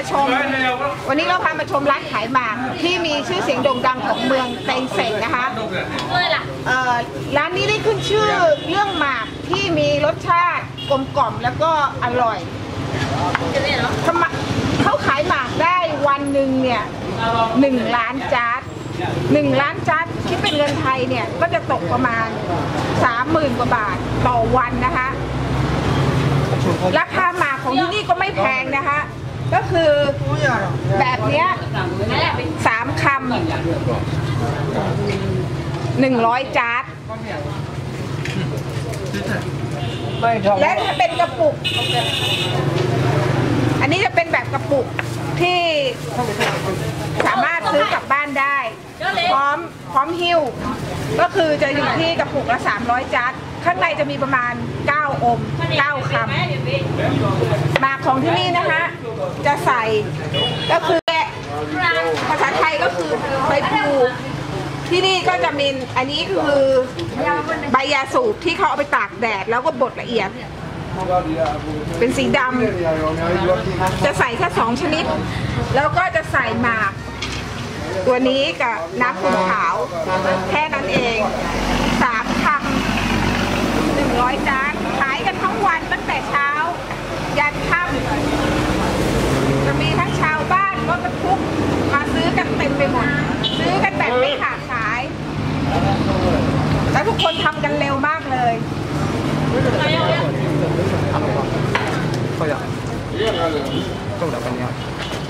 มาชม วันนี้เราพามาชมร้านขายหมากที่มีชื่อเสียงโด่งดังของเมืองเตงเสงนะคะเอ่อร้านนี้ได้ขึ้นชื่อเรื่องหมากที่มีรสชาติกลมกล่อมแล้วก็อร่อยทำไมเขาขายหมากได้วันหนึ่งเนี่ยหนึ่งล้านจาร์ดหนึ่งล้านจาร์ดคิดเป็นเงินไทยเนี่ยก็จะตกประมาณสามหมื่นกว่าบาทต่อวันนะคะ ราคาหมากของที่นี่ก็ไม่แพงนะคะ ก็คือแบบเนี้ยสามคำหนึ่งร้อยจาร์ดและถ้าเป็นกระปุก อันนี้จะเป็นแบบกระปุกที่สามารถซื้อกลับบ้าน ได้ พร้อมพร้อมหิ้ว ก็คือจะอยู่ที่กระปุกละ 300 จัด ข้างในจะมีประมาณ 9 อม 9คำหมากของที่นี่นะคะ จะใส่ก็คือภาษาไทยก็คือใบพลูที่นี่ก็จะมีอันนี้คือใบยาสูบที่เขาเอาไปตากแดดแล้วก็บดละเอียด เป็นสีดำจะใส่แค่สองชนิด แล้วก็จะใส่หมาก ตัวนี้กับน้ำขุ่นขาว แค่นั้นเองสามคำหนึ่งร้อยจานขายกันทั้งวันตั้งแต่เช้า ยันค่ำจะมีทั้งชาวบ้านรถบรรทุกมาซื้อกันเต็มไปหมด ซื้อกันแบบไม่ขาดสาย แล้วทุกคนทำกันเร็วมากเลย Koya. Kau dah banyak. Iya, iya. Dua berapa lagi? Isi. Mana? Makan. Powder. ดิ